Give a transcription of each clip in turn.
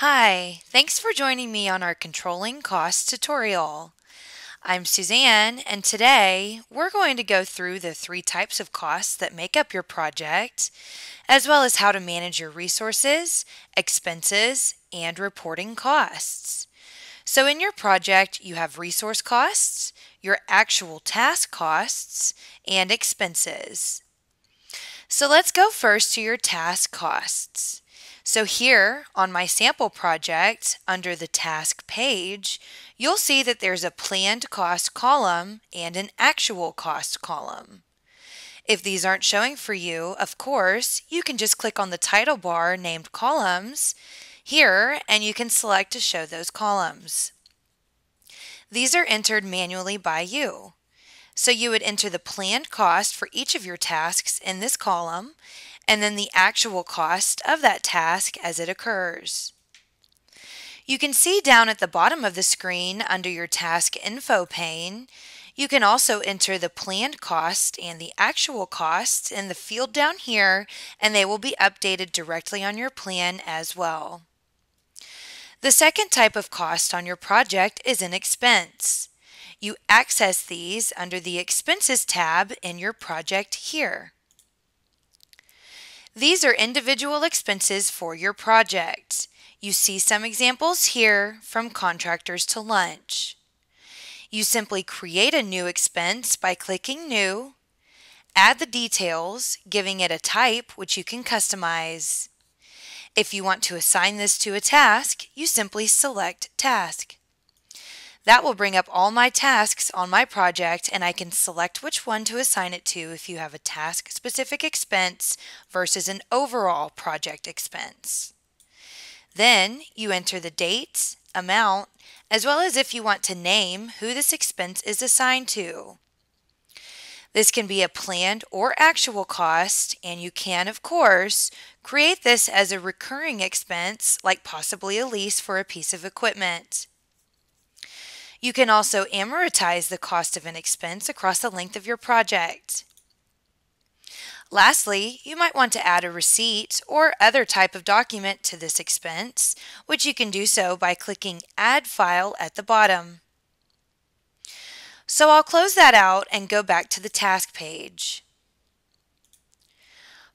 Hi, thanks for joining me on our Controlling Costs tutorial. I'm Suzanne, and today we're going to go through the three types of costs that make up your project, as well as how to manage your resources, expenses, and reporting costs. So in your project, you have resource costs, your actual task costs, and expenses. So let's go first to your task costs. So here on my sample project, under the task page, you'll see that there's a planned cost column and an actual cost column. If these aren't showing for you, of course, you can just click on the title bar named Columns here and you can select to show those columns. These are entered manually by you. So you would enter the planned cost for each of your tasks in this column and then the actual cost of that task as it occurs. You can see down at the bottom of the screen under your task info pane, you can also enter the planned cost and the actual cost in the field down here and they will be updated directly on your plan as well. The second type of cost on your project is an expense. You access these under the Expenses tab in your project here. These are individual expenses for your project. You see some examples here from contractors to lunch. You simply create a new expense by clicking New, add the details, giving it a type which you can customize. If you want to assign this to a task, you simply select Task. That will bring up all my tasks on my project and I can select which one to assign it to if you have a task specific expense versus an overall project expense. Then you enter the date, amount, as well as if you want to name who this expense is assigned to. This can be a planned or actual cost, and you can, of course, create this as a recurring expense, like possibly a lease for a piece of equipment. You can also amortize the cost of an expense across the length of your project. Lastly, you might want to add a receipt or other type of document to this expense, which you can do so by clicking Add File at the bottom. So I'll close that out and go back to the task page.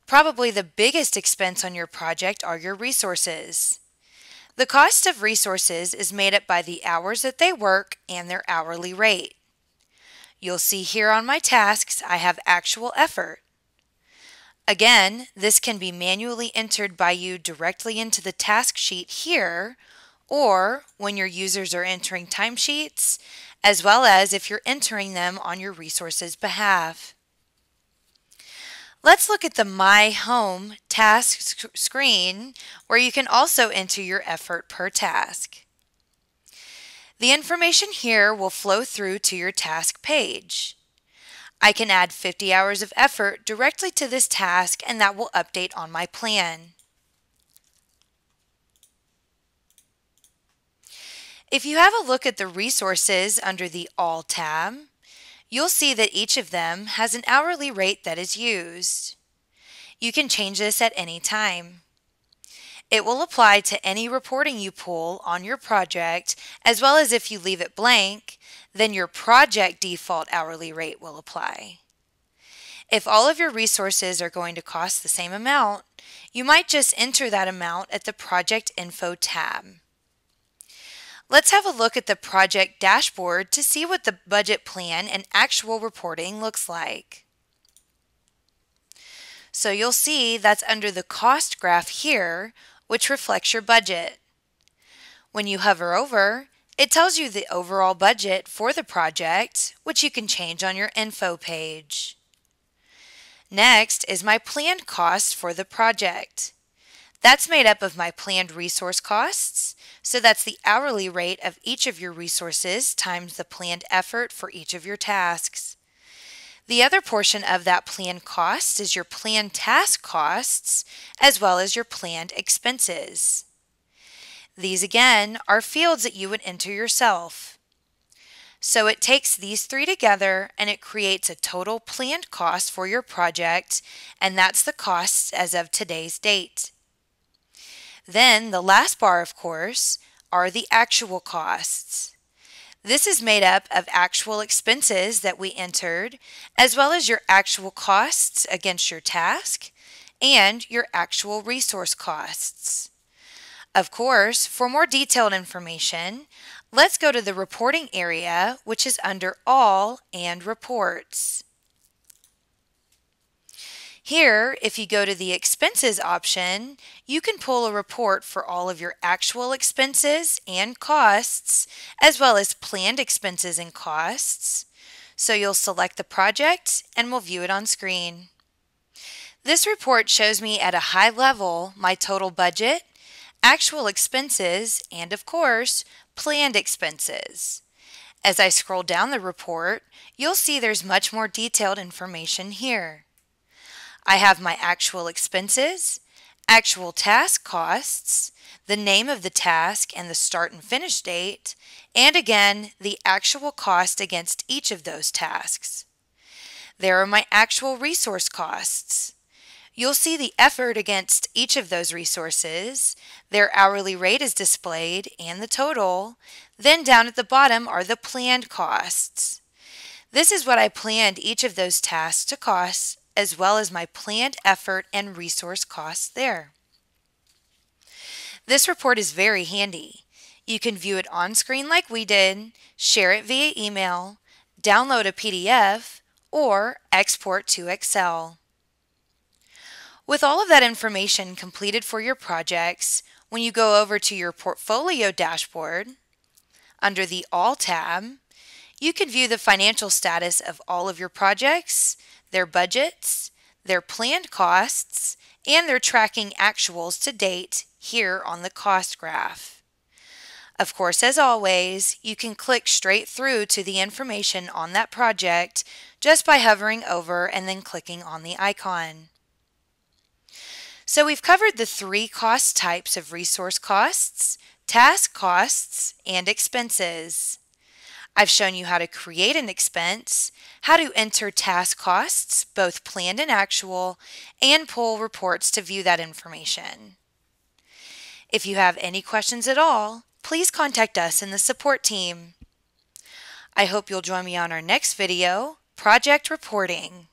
Probably the biggest expense on your project are your resources. The cost of resources is made up by the hours that they work and their hourly rate. You'll see here on my tasks I have actual effort. Again, this can be manually entered by you directly into the task sheet here or when your users are entering timesheets, as well as if you're entering them on your resources behalf. Let's look at the My Home task screen where you can also enter your effort per task. The information here will flow through to your task page. I can add 50 hours of effort directly to this task and that will update on my plan. If you have a look at the resources under the All tab, you'll see that each of them has an hourly rate that is used. You can change this at any time. It will apply to any reporting you pull on your project, as well as if you leave it blank, then your project default hourly rate will apply. If all of your resources are going to cost the same amount, you might just enter that amount at the Project Info tab. Let's have a look at the project dashboard to see what the budget plan and actual reporting looks like. So you'll see that's under the cost graph here, which reflects your budget. When you hover over, it tells you the overall budget for the project, which you can change on your info page. Next is my planned cost for the project. That's made up of my planned resource costs. So that's the hourly rate of each of your resources times the planned effort for each of your tasks. The other portion of that planned cost is your planned task costs as well as your planned expenses. These again are fields that you would enter yourself. So it takes these three together and it creates a total planned cost for your project, and that's the costs as of today's date. Then the last bar, of course, are the actual costs. This is made up of actual expenses that we entered, as well as your actual costs against your task and your actual resource costs. Of course, for more detailed information, let's go to the reporting area, which is under All and Reports. Here, if you go to the Expenses option, you can pull a report for all of your actual expenses and costs, as well as planned expenses and costs. So you'll select the project and we'll view it on screen. This report shows me at a high level my total budget, actual expenses, and of course, planned expenses. As I scroll down the report, you'll see there's much more detailed information here. I have my actual expenses, actual task costs, the name of the task and the start and finish date, and again, the actual cost against each of those tasks. There are my actual resource costs. You'll see the effort against each of those resources, their hourly rate is displayed, and the total. Then down at the bottom are the planned costs. This is what I planned each of those tasks to cost as well as my planned effort and resource costs there. This report is very handy. You can view it on screen like we did, share it via email, download a PDF, or export to Excel. With all of that information completed for your projects, when you go over to your portfolio dashboard, under the All tab, you can view the financial status of all of your projects, their budgets, their planned costs, and their tracking actuals to date here on the cost graph. Of course, as always, you can click straight through to the information on that project just by hovering over and then clicking on the icon. So we've covered the three cost types of resource costs, task costs, and expenses. I've shown you how to create an expense, how to enter task costs, both planned and actual, and pull reports to view that information. If you have any questions at all, please contact us in the support team. I hope you'll join me on our next video, Project Reporting.